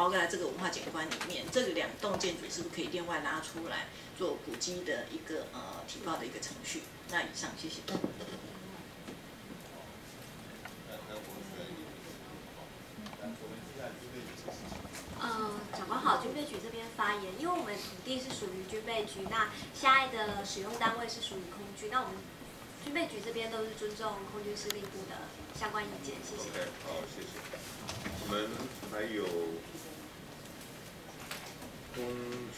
包在这个文化景观里面，这个两栋建筑是不是可以另外拉出来做古迹的一个呃提报的一个程序？那以上，谢谢。嗯，长官好，军备局这边发言，因为我们土地是属于军备局，那现在的使用单位是属于空军，那我们军备局这边都是尊重空军司令部的相关意见，谢谢。好，谢谢。我们还有空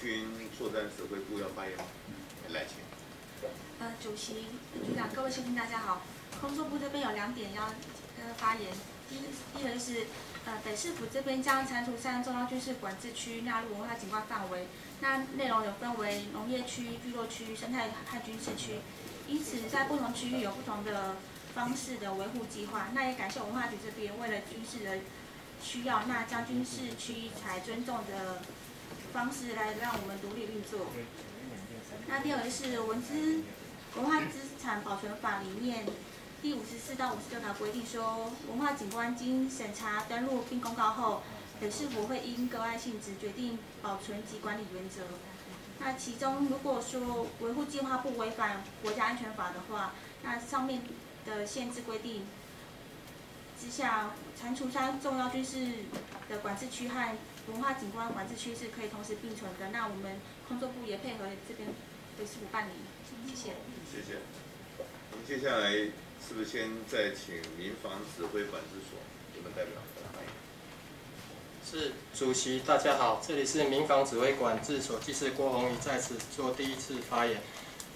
军作战指挥部要发言吗？来，请。呃，主席、局长、各位先生，大家好。空作部这边有两点要呃发言，第一，第一个是。呃，北市府这边将蟾蜍山重要军事管制区纳入文化景观范围，那内容有分为农业区、聚落区、生态和军事区，因此在不同区域有不同的方式的维护计划。那也感谢文化局这边为了军事的需要，那将军事区才尊重的方式来让我们独立运作。那第二个是文资文化资产保存法里面。第五十四到五十六条规定说，文化景观经审查登录并公告后，北市府会因个案性质决定保存及管理原则。那其中如果说维护计划不违反国家安全法的话，那上面的限制规定之下，蟾蜍山重要军事的管制区和文化景观管制区是可以同时并存的。那我们工作部也配合这边北市府办理，谢谢。谢谢。我们接下来。是不是先再请民防指挥管制所你们代表？是主席，大家好，这里是民防指挥管制所，技师郭宏宇在此做第一次发言。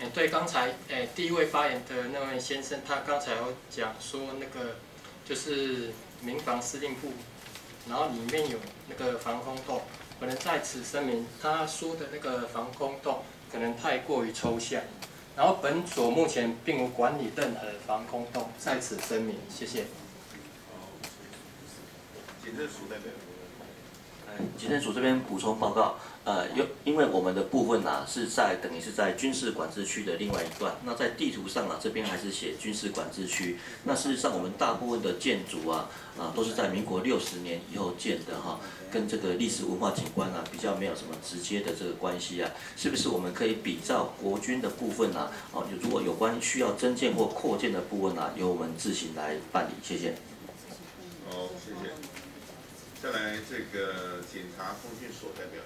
哎，对，刚才哎第一位发言的那位先生，他刚才有讲说那个就是民防司令部，然后里面有那个防空洞，可能在此声明，他说的那个防空洞可能太过于抽象。然后本所目前并无管理任何防空洞，在此声明，谢谢。警政署这边补充报告，呃，因因为我们的部分呐是在等于是在军事管制区的另外一段，那在地图上啊这边还是写军事管制区，那事实上我们大部分的建筑啊啊都是在民国六十年以后建的哈。跟这个历史文化景观啊比较没有什么直接的这个关系啊，是不是我们可以比照国军的部分啊？哦，如果有关需要增建或扩建的部分啊，由我们自行来办理。谢谢。好，谢谢。再来这个警察通讯所代表。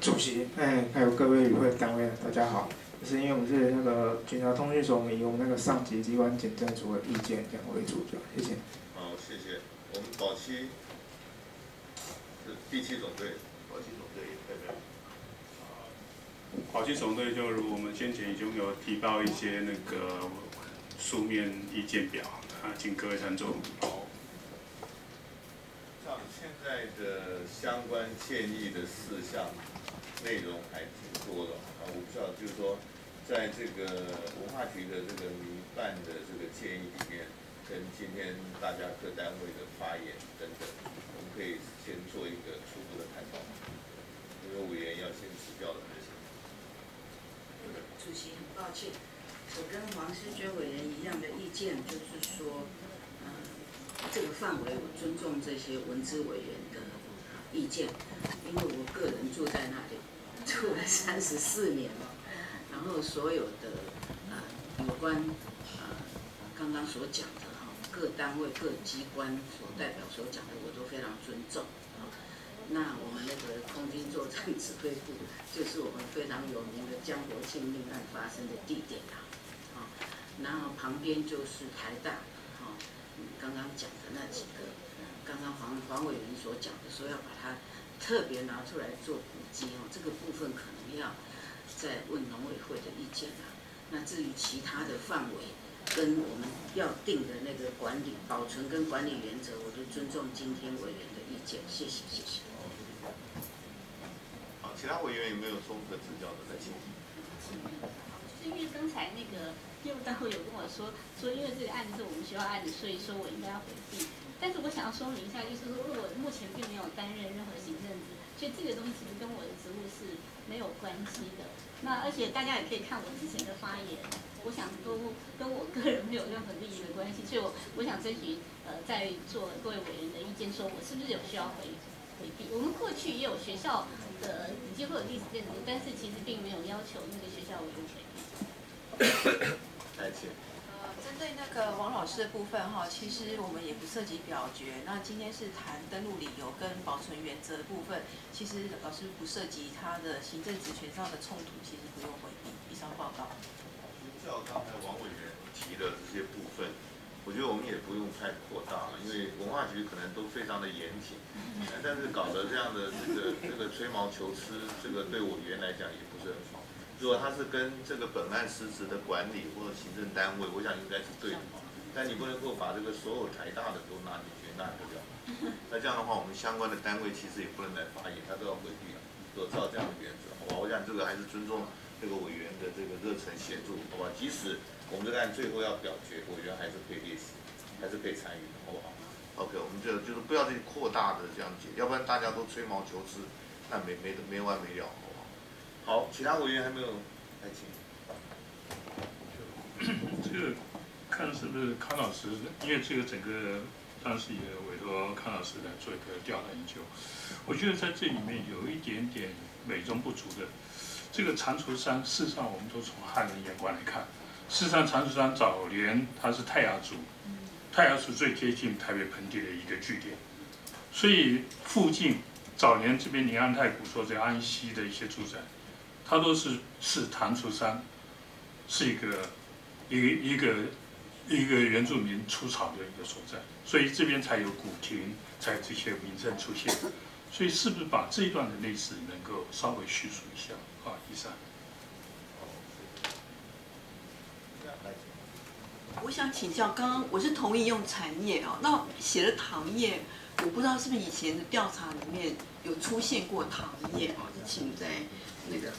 主席，哎，还有各位与会单位，大家好。是因为我们是那个警察通讯所，我们用那个上级机关警政署的意见这样为主，就谢谢。好，谢谢。我们保七是第七总队，保七总队代表。保七总队就如我们先前已经有提报一些那个书面意见表啊，请各位参照。好。像现在的相关建议的事项内容还挺多的啊，我不知道就是说。在这个文化局的这个民办的这个建议里面，跟今天大家各单位的发言等等，我们可以先做一个初步的探讨。因为委员要先指教的那些。主席，很抱歉，我跟黄世娟委员一样的意见，就是说，嗯，这个范围我尊重这些文资委员的意见，因为我个人住在那里，住了三十四年了。然后所有的呃有关呃刚刚所讲的哈各单位各机关所代表所讲的我都非常尊重啊。那我们那个空军作战指挥部就是我们非常有名的江国庆命案发生的地点啊。然后旁边就是台大哈，刚刚讲的那几个，刚刚黄黄委员所讲的说要把它特别拿出来做古迹哦，这个部分可能要。再问农委会的意见啊，那至于其他的范围跟我们要定的那个管理、保存跟管理原则，我都尊重今天委员的意见，谢谢谢谢。好，其他委员有没有综合指教的？再请。就是因为刚才那个业务单位有跟我说，说因为这个案子是我们学校案子，所以说我应该要回避。但是我想要说明一下，就是说，我目前并没有担任任何行政职，所以这个东西其实跟我的职务是没有关系的。那而且大家也可以看我之前的发言，我想都跟我个人没有任何利益的关系，所以我我想争取呃在座各位委员的意见，说我是不是有需要回回避？我们过去也有学校的以及会有历史建筑，但是其实并没有要求那个学校委员回避。再见。呃，针对那个王老师的部分哈，其实我们也不涉及表决。那今天是谈登录理由跟保存原则的部分，其实老师不涉及他的行政职权上的冲突，其实不用回避。以上报告。照刚才王委员提的这些部分，我觉得我们也不用太扩大了，因为文化局可能都非常的严谨，但是搞得这样的这个这个吹毛求疵，这个对我原来讲也不是很好。如果他是跟这个本案实质的管理或者行政单位，我想应该是对的。但你不能够把这个所有台大的都拿进去，那不了。那这样的话，我们相关的单位其实也不能来发言，他都要回避啊。都照这样的原则，好吧？我想这个还是尊重这个委员的这个热忱协助，好吧？即使我们这个案最后要表决，委员还是可以列席，还是可以参与的，好不好？OK，我们就就是不要去扩大的这样解，要不然大家都吹毛求疵，那没没没完没了。好，其他委员还没有来请。这个看是不是康老师？因为这个整个当时也委托康老师来做一个调查研究。我觉得在这里面有一点点美中不足的。这个蟾蜍山，事实上我们都从汉人眼光来看，事实上蟾蜍山早年它是泰雅族，泰雅族最接近台北盆地的一个据点，所以附近早年这边宁安太古所在安溪的一些住宅。它都是是唐初山，是一个一个一个一个原住民出草的一个所在，所以这边才有古亭，才有这些名胜出现。所以是不是把这一段的历史能够稍微叙述一下啊？以上。我想请教，刚刚我是同意用产业啊，那写了糖业，我不知道是不是以前的调查里面有出现过糖业啊？请在那个。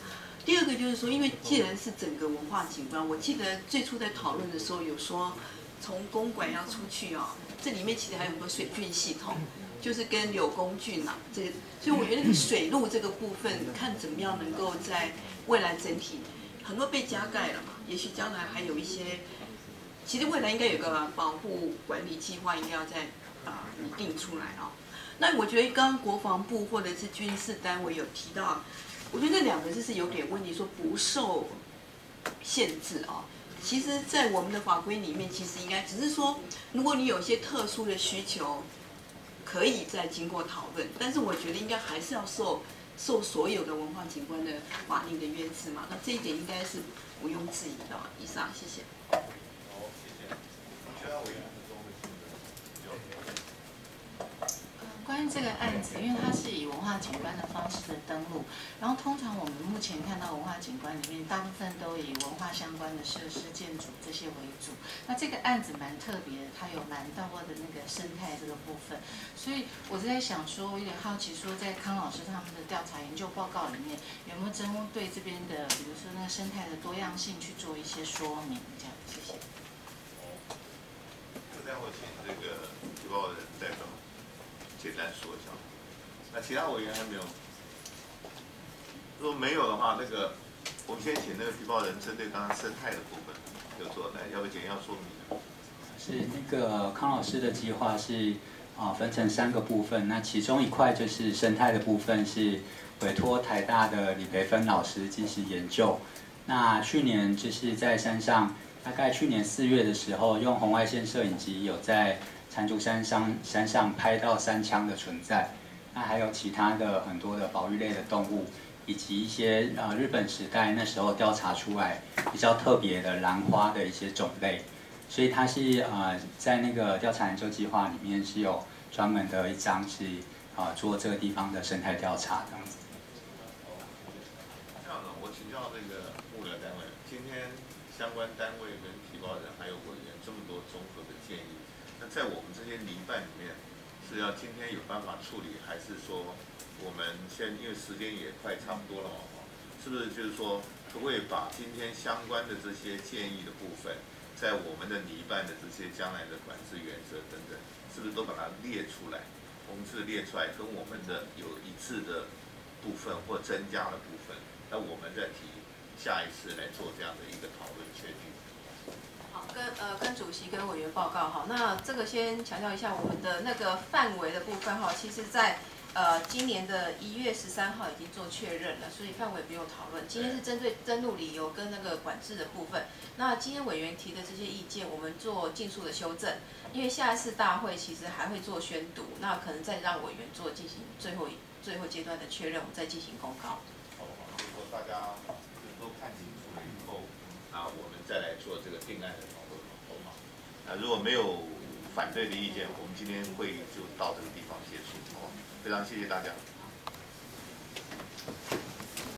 第二个就是说，因为既然是整个文化景观，我记得最初在讨论的时候有说，从公馆要出去哦，这里面其实还有很多水郡系统，就是跟柳公郡呐，这个，所以我觉得水路这个部分，看怎么样能够在未来整体，很多被加盖了嘛，也许将来还有一些，其实未来应该有个保护管理计划，应该要在啊拟定出来啊。那我觉得刚刚国防部或者是军事单位有提到。我觉得那两个就是有点问题，说不受限制啊。其实，在我们的法规里面，其实应该只是说，如果你有一些特殊的需求，可以再经过讨论。但是，我觉得应该还是要受受所有的文化景观的法令的约制嘛。那这一点应该是毋庸置疑的。以上，谢。谢谢。其他委员。关于这个案子，因为它是以文化景观的方式的登录，然后通常我们目前看到文化景观里面，大部分都以文化相关的设施、建筑这些为主。那这个案子蛮特别的，它有蛮多的那个生态这个部分，所以我在想说，我有点好奇，说在康老师他们的调查研究报告里面，有没有针对这边的，比如说那个生态的多样性去做一些说明？这样，谢谢。就待会请这个提报的人代表。简单说一下，那其他委员还没有？如果没有的话，那个我们先请那个提报人针对刚刚生态的部分有做来，要不简要说明？是那个康老师的计划是啊，分成三个部分。那其中一块就是生态的部分，是委托台大的李培芬老师进行研究。那去年就是在山上，大概去年四月的时候，用红外线摄影机有在。蟾蜍山上山上拍到山枪的存在，那还有其他的很多的保育类的动物，以及一些呃日本时代那时候调查出来比较特别的兰花的一些种类，所以它是呃在那个调查研究计划里面是有专门的一章是啊做这个地方的生态调查这样子。这样的，我请教这个物流单位，今天相关单位跟提报人还有委员这么多综合的建议。那在我们这些泥办里面，是要今天有办法处理，还是说我们先因为时间也快差不多了嘛？是不是就是说，可不可以把今天相关的这些建议的部分，在我们的泥办的这些将来的管制原则等等，是不是都把它列出来？红字列出来，跟我们的有一致的部分或增加的部分，那我们再提下一次来做这样的一个讨论确定。好，跟呃跟主席跟委员报告哈。那这个先强调一下，我们的那个范围的部分哈，其实在呃今年的一月十三号已经做确认了，所以范围不用讨论。今天是针对登录理由跟那个管制的部分。那今天委员提的这些意见，我们做尽速的修正，因为下一次大会其实还会做宣读，那可能再让委员做进行最后最后阶段的确认，我们再进行公告。好，就是说大家都看清楚了以后，那，我们再来做这个定案的讨论，好吗？那，如果没有反对的意见，我们今天会就到这个地方结束。好，非常谢谢大家。